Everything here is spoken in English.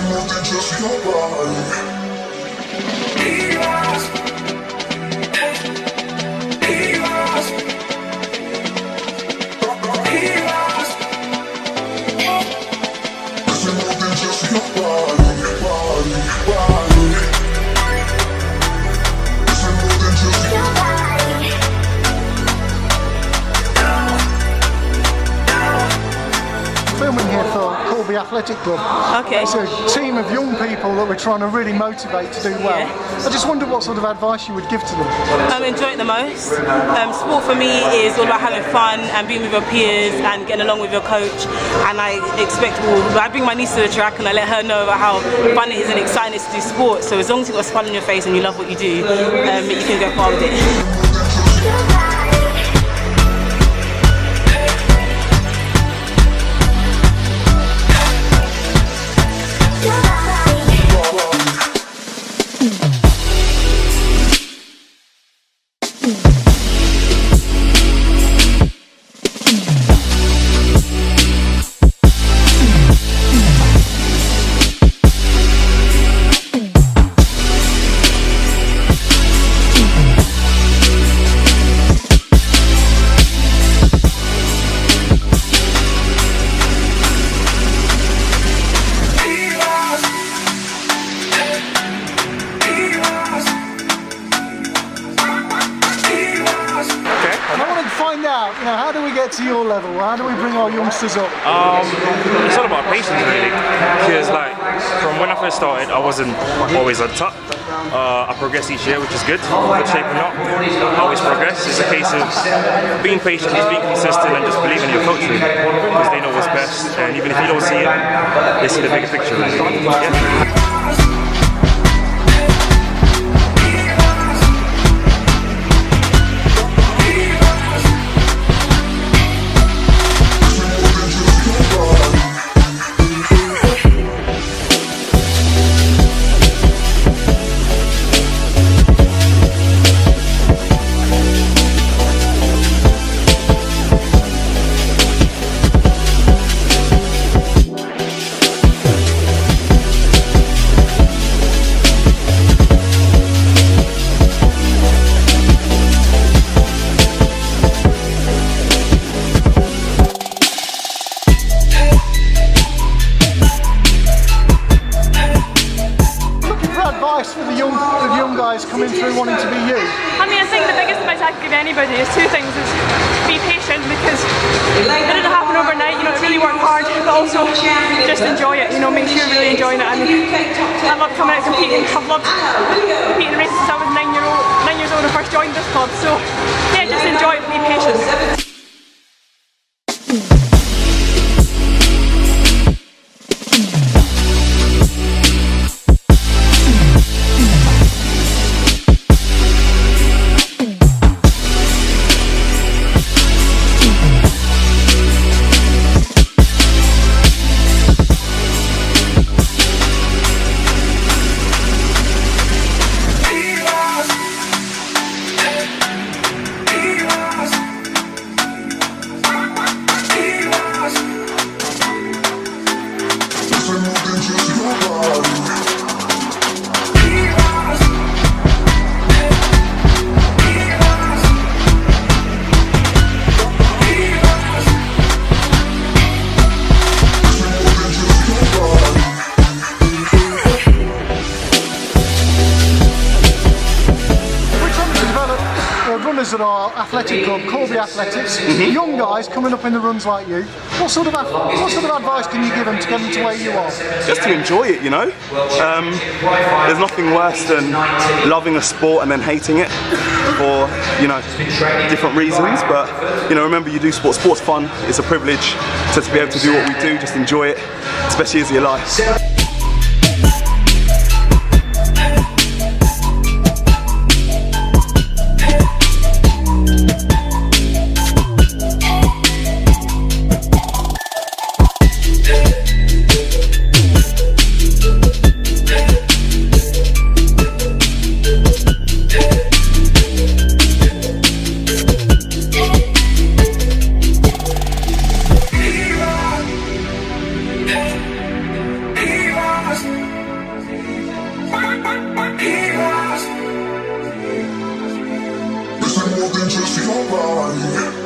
more than just your body. Be. Athletic Club. Okay. It's a team of young people that we're trying to really motivate to do well. Yeah. I just wonder what sort of advice you would give to them. Um, enjoy it the most. Um, sport for me is all about having fun and being with your peers and getting along with your coach. And I expect, well, I bring my niece to the track and I let her know about how fun it is and exciting it is to do sport. So as long as you've got a smile on your face and you love what you do, um, you can go far with it. And find out, you know, how do we get to your level? How do we bring our youngsters up? Um, it's all about patience really. Because like from when I first started, I wasn't always on top. Uh, I progress each year, which is good. Good shaping up. I always progress. It's a case of being patient, just being consistent, and just believing in your coach really, because they know what's best. And even if you don't see it, they see the bigger picture. Really. Yeah. Through wanting to be you. I mean, I think the biggest advice I could give anybody is two things: is be patient because it didn't happen overnight. You know, really work hard, but also just enjoy it. You know, make sure you're really enjoying it. I mean, I love coming out competing. I've loved competing in races since I was nine year old, nine years old when I first joined this club. So yeah, just enjoy it. Be patient. Uh, runners at our athletic club, Corby Athletics. Young guys coming up in the runs like you. What sort of what sort of advice can you give them to get them to where you are? just to enjoy it, you know. Um, there's nothing worse than loving a sport and then hating it for you know different reasons. But you know, remember you do sport. Sport's fun. It's a privilege to, to be able to do what we do. Just enjoy it, especially as your life. your body.